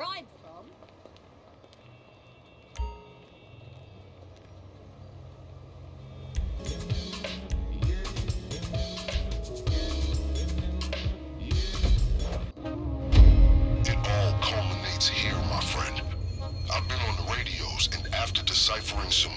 where I'm from. It all culminates here, my friend. I've been on the radios, and after deciphering some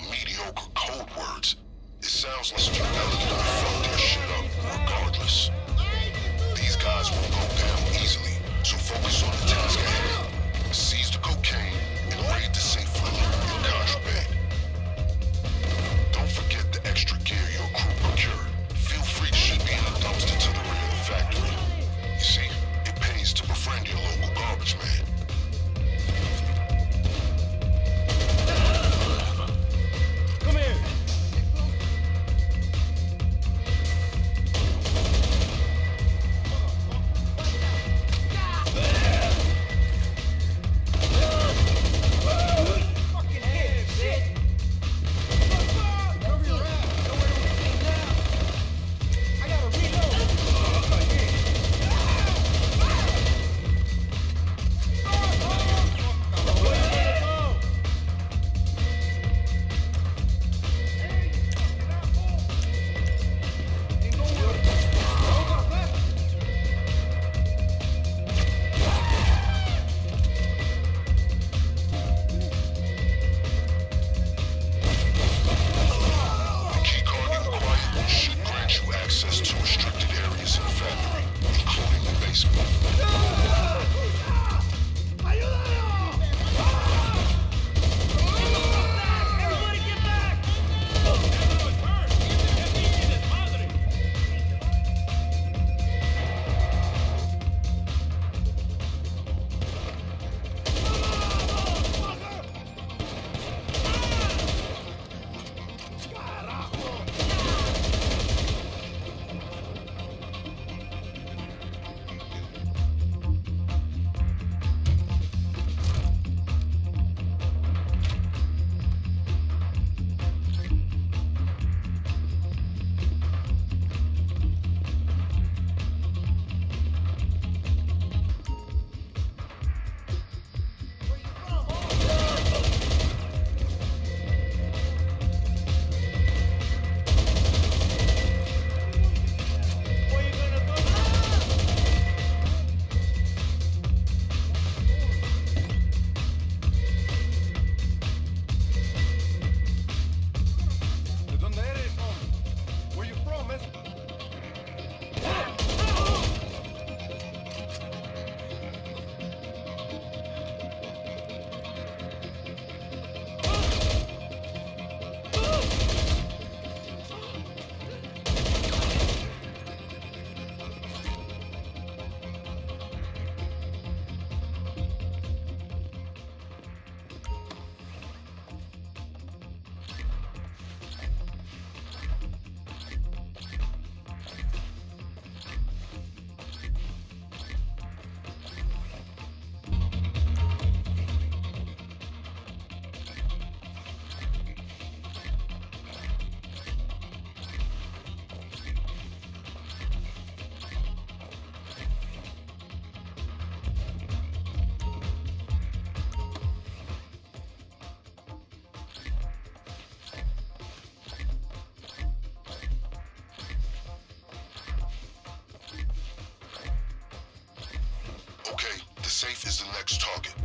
Safe is the next target.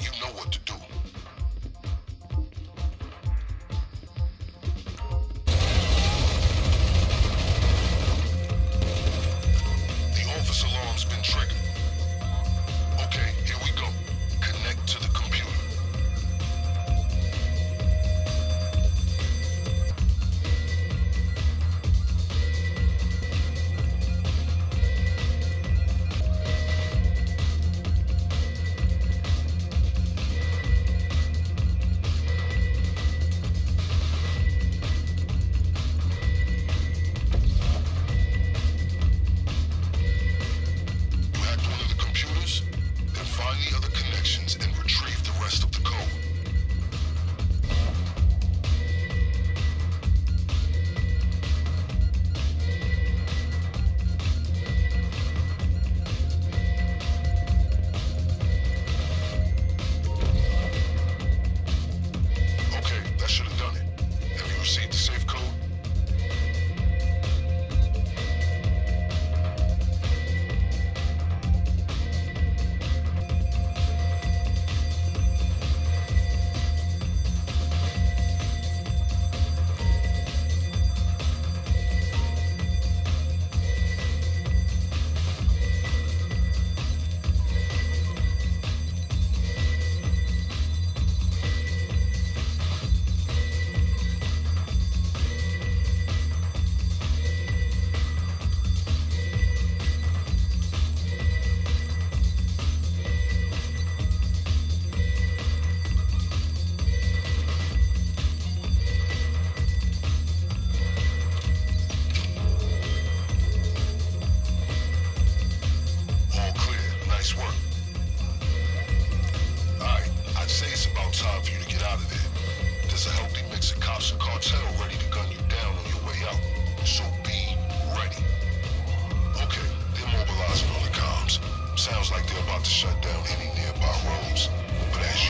You know what to do. the other